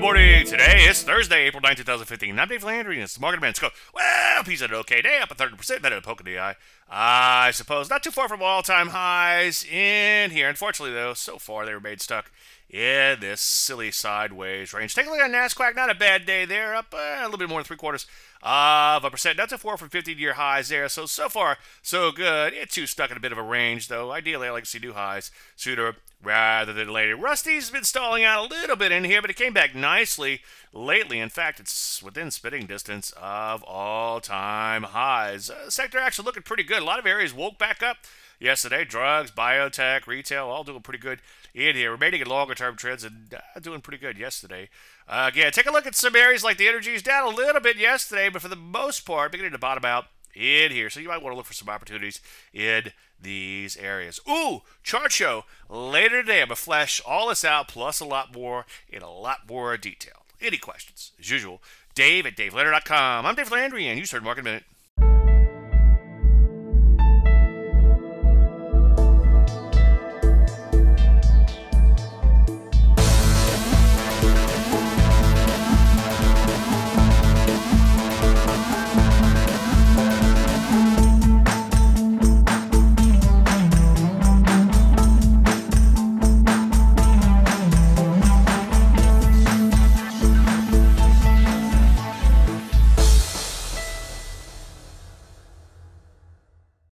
morning. Today is Thursday, April 9, 2015. I'm Dave Landry, and it's the Market Events. Go, well, piece of an okay day, up a 30%, better than a poke in the eye. I suppose not too far from all-time highs in here. Unfortunately, though, so far they remain stuck in this silly sideways range. Take a look at NASDAQ. Not a bad day there. Up uh, a little bit more than three quarters of a percent. Not too far from 15-year highs there. So, so far, so good. It's too stuck in a bit of a range, though. Ideally, I like to see new highs sooner rather than later. Rusty's been stalling out a little bit in here, but it came back nicely lately. In fact, it's within spitting distance of all-time highs. Uh, sector actually looking pretty good. A lot of areas woke back up yesterday. Drugs, biotech, retail, all doing pretty good in here. Remaining in longer term trends and uh, doing pretty good yesterday. Uh, again, take a look at some areas like the energies down a little bit yesterday, but for the most part, beginning to bottom out in here. So you might want to look for some opportunities in these areas. Ooh, chart show later today. I'm going to flesh all this out plus a lot more in a lot more detail. Any questions? As usual, Dave at DaveLandry.com. I'm Dave Landry, and you started Market Minute.